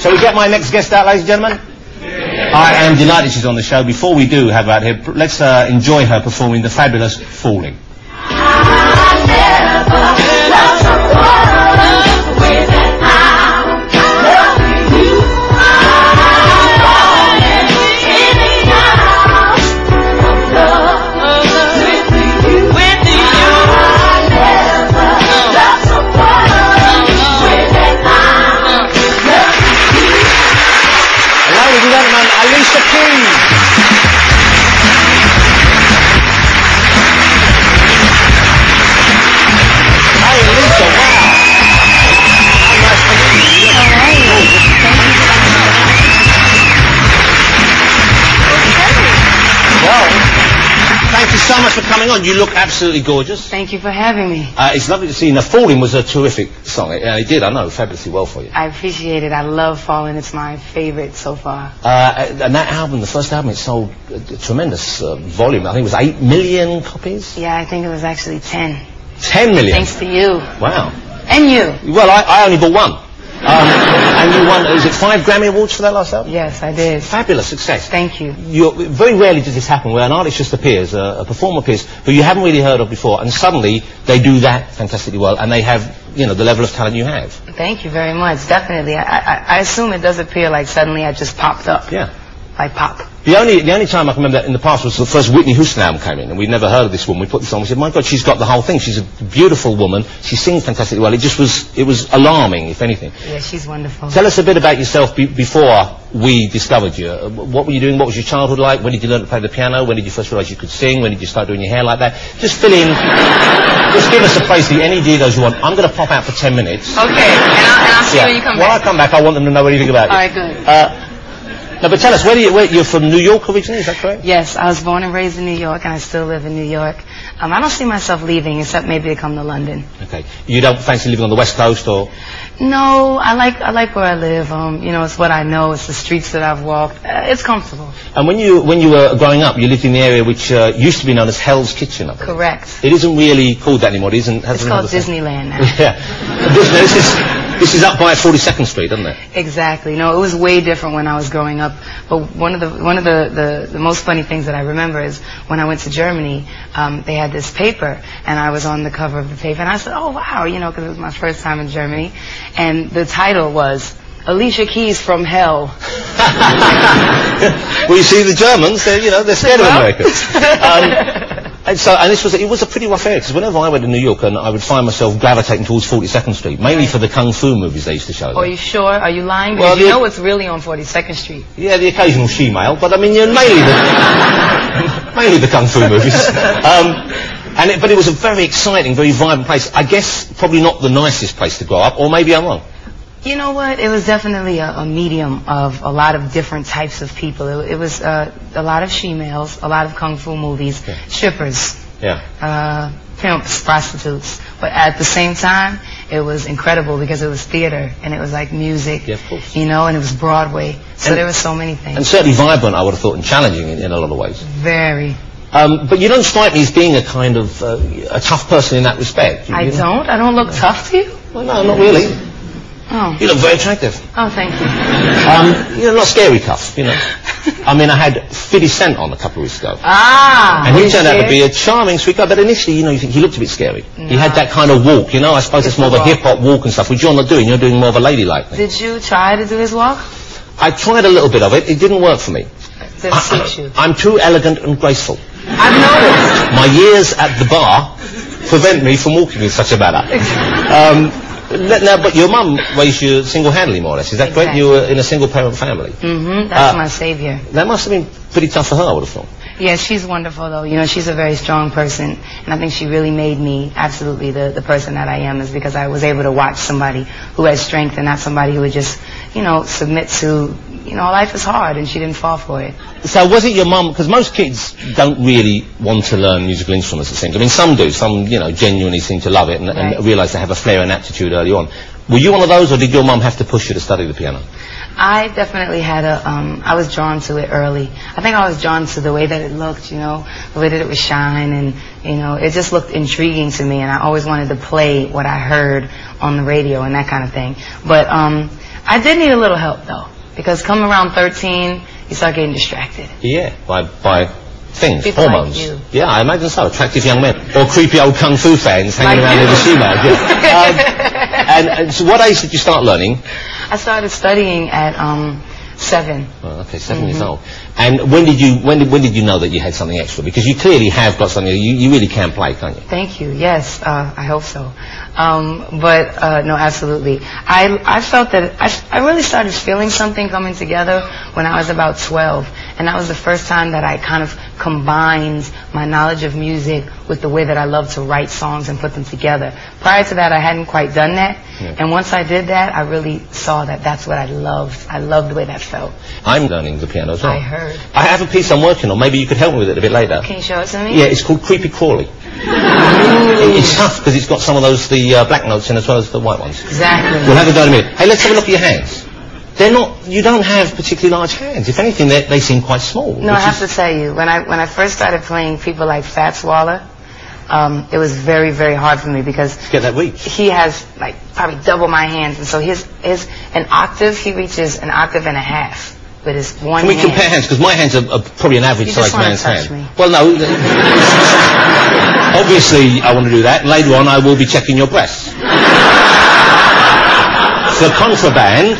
Shall we get my next guest out, ladies and gentlemen? I am delighted she's on the show. Before we do have her out here, let's uh, enjoy her performing the fabulous Falling. Coming on. You look absolutely gorgeous. Thank you for having me. Uh, it's lovely to see you. Now, Falling was a terrific song. It, uh, it did, I know, fabulously well for you. I appreciate it. I love Falling. It's my favorite so far. Uh, and that album, the first album, it sold a, a tremendous uh, volume. I think it was 8 million copies? Yeah, I think it was actually 10. 10 million? Thanks to you. Wow. And you. Well, I, I only bought one. Um, and you won, is it five Grammy Awards for that last album? Yes, I did. Fabulous success. Thank you. You're, very rarely does this happen where an artist just appears, a, a performer appears, who you haven't really heard of before, and suddenly they do that fantastically well, and they have, you know, the level of talent you have. Thank you very much. Definitely. I, I, I assume it does appear like suddenly I just popped up. Yeah. Like pop. The only, the only time I can remember that in the past was the first Whitney Houston album came in, and we'd never heard of this woman. We put this on, we said, my God, she's got the whole thing. She's a beautiful woman. She sings fantastically well. It just was, it was alarming, if anything. Yeah, she's wonderful. Tell us a bit about yourself be- before we discovered you. Uh, What were you doing? What was your childhood like? When did you learn to play the piano? When did you first realise you could sing? When did you start doing your hair like that? Just fill in. just give us a basically any details you want. I'm going to pop out for 10 minutes. Okay, and I'll, and I'll see Yeah. when you come when back. I come back, I want them to know anything about you. All right, good. Uh, no, but tell us, where, you, where you're from New York originally, is that correct? Yes, I was born and raised in New York, and I still live in New York. Um, I don't see myself leaving, except maybe to come to London. Okay. You don't fancy living on the West Coast or? No, I like I like where I live. Um, you know, it's what I know. It's the streets that I've walked. Uh, it's comfortable. And when you, when you were growing up, you lived in the area which uh, used to be known as Hell's Kitchen, I believe. Correct. It isn't really called that anymore. It isn't. It's called Disneyland now. Yeah. This, this is up by 42nd Street, isn't it? Exactly. No, it was way different when I was growing up. But one of the one of the, the, the most funny things that I remember is when I went to Germany, um, they had this paper, and I was on the cover of the paper, and I said, "Oh wow," you know, because it was my first time in Germany, and the title was Alicia Keys from Hell. well, you see, the Germans, they're, you know, they're scared of Americans. Um, and so, and this was, it was a pretty rough area, because whenever I went to New York, and I would find myself gravitating towards 42nd Street, mainly for the kung fu movies they used to show. Are you sure? Are you lying? Well, you the- know it's really on 42nd Street. Yeah, the occasional she-male, but I mean, you're mainly the, mainly the kung fu movies. Um, and it, but it was a very exciting, very vibrant place. I guess probably not the nicest place to grow up, or maybe I'm wrong. You know what? It was definitely a, a medium of a lot of different types of people. It, it was uh, a lot of she-males, a lot of kung fu movies, Yeah. strippers, Yeah. uh, pimps, prostitutes. But at the same time, it was incredible because it was theater and it was like music, Yeah, you know, and it was Broadway. So And- there were so many things. And certainly vibrant, I would have thought, and challenging in, in a lot of ways. Very. Um, but you don't strike me as being a kind of uh, a tough person in that respect. You- I you know? don't. I don't look tough to you. Well, no, not really. Oh. You look very attractive. Oh, thank you. Um, you're not scary tough, you know. I mean, I had 50 Cent on a couple of weeks ago. Ah. And he turned out to be a charming, sweet guy, but initially, you know, you think he looked a bit scary. He had that kind of walk, you know, I suppose it's, It's more of a hip-hop walk and stuff, which you're not doing, you're doing more of a ladylike thing. Did you try to do his walk? I tried a little bit of it, it didn't work for me. Did it suit you? I'm too elegant and graceful. I've noticed. My years at the bar prevent me from walking in such a manner. Um, now, but your mum raised you single-handedly, more or less, is that correct? You were in a single-parent family. Mm-hmm. That's Uh, my savior. That must have been pretty tough for her, I would have thought. Yeah, she's wonderful though. You know, she's a very strong person, and I think she really made me absolutely the the person that I am. Is because I was able to watch somebody who had strength and not somebody who would just, you know, submit to. You know, life is hard, and she didn't fall for it. So was it your mum, because most kids don't really want to learn musical instruments, it seems. I mean, some do. Some, you know, genuinely seem to love it and, Right. and realise they have a flair and aptitude early on. Were you one of those, or did your mum have to push you to study the piano? I definitely had a, um, I was drawn to it early. I think I was drawn to the way that it looked, you know, the way that it would shine and, you know, it just looked intriguing to me and I always wanted to play what I heard on the radio and that kind of thing. But, um, I did need a little help though, because come around 13, you start getting distracted. Yeah, by by things, People like hormones. you. Yeah, I imagine so. Attractive young men or creepy old kung fu fans hanging Like around you. in the Shima. Um, and, and so, what age did you start learning? I started studying at, um, seven. Oh, okay, 7 years Mm-hmm. old. And when did you when did when did you know that you had something extra? Because you clearly have got something. You, you really can play, can't you? Thank you. Yes, uh, I hope so. Um, but uh, no, absolutely. I I felt that I, I really started feeling something coming together when I was about 12, and that was the first time that I kind of combined my knowledge of music with the way that I love to write songs and put them together. Prior to that, I hadn't quite done that, Yeah. and once I did that, I really saw that that's what I loved. I loved the way that felt. I'm learning the piano as well. I heard. I have a piece I'm working on. Maybe you could help me with it a bit later. Can you show it to me? Yeah, it's called Creepy Crawly. It's tough because it's got some of those the uh, black notes in as well as the white ones. Exactly. We'll have a go in a minute. Hey, let's have a look at your hands. They're not. You don't have particularly large hands. If anything, they they seem quite small. No, I have is- to tell you, when I when I first started playing people like Fats Waller, um, it was very very hard for me because get that reach. he has like probably double my hands, and so his his an octave he reaches an octave and a half with his one Can we hand. compare hands? Because my hands are, are probably an average you sized man's hand. me. Well, no. Obviously, I want to do that. Later on, I will be checking your breasts. For contraband,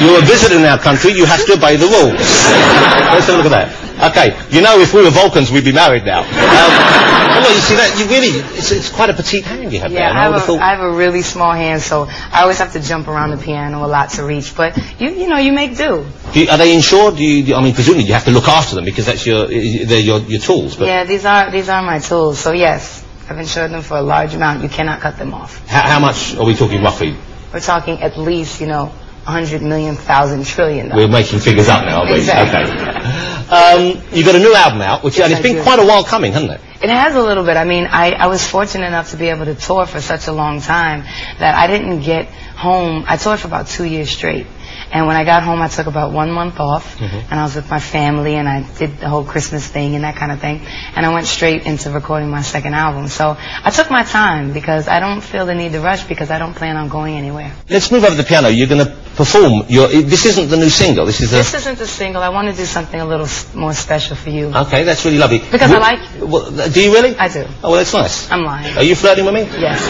you're a visitor in our country. You have to obey the rules. Let's have a look at that. Okay, you know, if we were Vulcans, we'd be married now. Um, well, you see that? You really, it's, it's quite a petite hand you have there. Yeah, and I have, have a, thought- I have a really small hand, so I always have to jump around the piano a lot to reach. But you you know you make do. Do you, are they insured? Do you, I mean, presumably you have to look after them because that's your, they're your, your tools. But Yeah, these are these are my tools. So yes, I've insured them for a large amount. You cannot cut them off. how, how much are we talking roughly? We're talking at least you know a hundred million, thousand trillion. We're making figures up now, aren't we? Exactly. Okay. Um, you've got a new album out, which Yes, and it's I been do. quite a while coming, hasn't it? It has a little bit. I mean, I, I was fortunate enough to be able to tour for such a long time that I didn't get home. I toured for about two years straight. And when I got home, I took about one month off, Mm-hmm. and I was with my family, and I did the whole Christmas thing and that kind of thing. And I went straight into recording my second album. So I took my time because I don't feel the need to rush because I don't plan on going anywhere. Let's move over to the piano. You're going to perform. Your, this isn't the new single. This is a. This isn't a single. I want to do something a little more special for you. Okay, that's really lovely. Because I Wh- like Well, do you really? I do. Oh, well, that's nice. I'm lying. Are you flirting with me? Yes.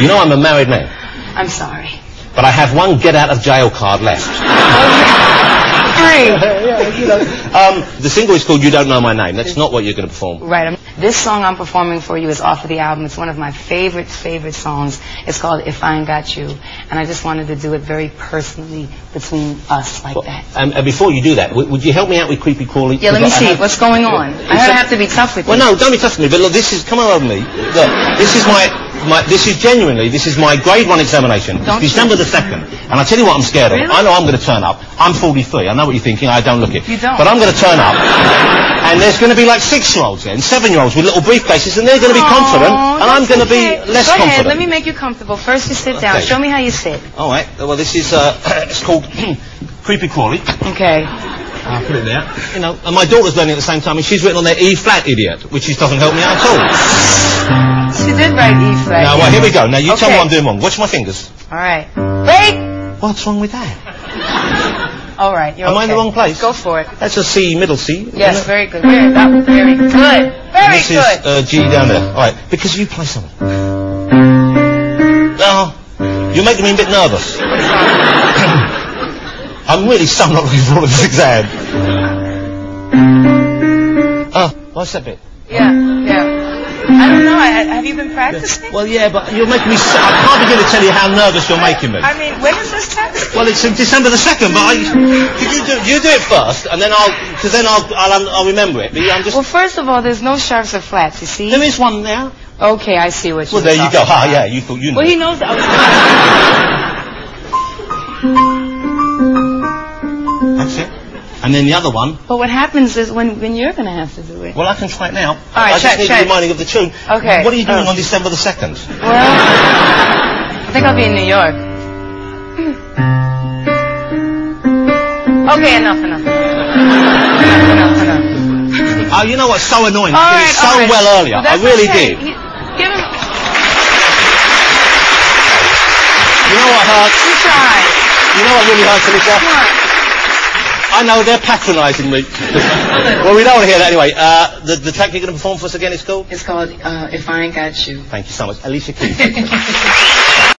You know I'm a married man, I'm sorry. but I have one get out of jail card left. Oh, Three. yeah, you know. Um, the single is called You Don't Know My Name. That's not what you're going to perform. Right. I'm, this song I'm performing for you is off of the album. It's one of my favorite, favorite songs. It's called If I Ain't Got You. And I just wanted to do it very personally between us like that. Um, and before you do that, w- would you help me out with Creepy Crawly? Yeah, let me I see. have- What's going on? I don't have to be tough with you. Well, no, don't be tough with me. But look, this is come on over me. Look, this is my, my this is genuinely this is my grade one examination. Don't it's December the second, and I tell you what I'm scared Really? of. I know I'm going to turn up. I'm 43. I know what you're thinking. I don't look it. You don't. But I'm going to turn up, and there's going to be like six-year-olds there and seven-year-olds with little briefcases, and they're going to be confident, and I'm going to okay. be less Go confident. ahead. Let me make you comfortable. First, you sit down. Okay. Show me how you sit. All right. Well, this is uh, it's called Creepy Crawly. Okay. I'll put it there. You know, and my daughter's learning at the same time, and she's written on there E flat idiot, which just doesn't help me out at all. She did write E flat. Now, well, here we go. Now, you tell me what I'm doing wrong. Watch my fingers. All right. Wait. What's wrong with that? All right. You're Am I in the wrong place? Go for it. That's a C, middle C. Yes, very good. Very, that, very good. Very this good. is uh, G down there. All right, because you play something. Now, you're making me a bit nervous. I'm really so not looking forward to this exam. Oh, what's that bit? Yeah. I don't know. I, have you been practicing? Well, yeah, but you're making me. I can't begin to tell you how nervous you're making me. I mean, when is this test? Well, it's in December the second, but I, you, do, you do it first, and then I'll, because then I'll, I'll, I'll remember it. I'm just. Well, first of all, there's no sharps or flats. You see? there is one there. Okay, I see what you're Well, there you go. Ah, yeah, you thought you knew. Well, he knows that. And then the other one. But what happens is when when you're gonna have to do it. Well, I can try it now. right, I just need a reminding of the tune. Okay. What are you doing Oh. on December the second? Well, I think I'll be in New York. Okay, enough, enough. Enough, enough, enough. Oh, you know what's so annoying? All you right, it so all right. well earlier. I really okay. did. He- give him. You know what hurts? You. You know what really hurts, Alicia? On. I know they're patronising me. well, we don't want to hear that anyway. Uh, the, the track you're going to perform for us again is called? It's called uh, If I Ain't Got You. Thank you so much. Alicia Keys.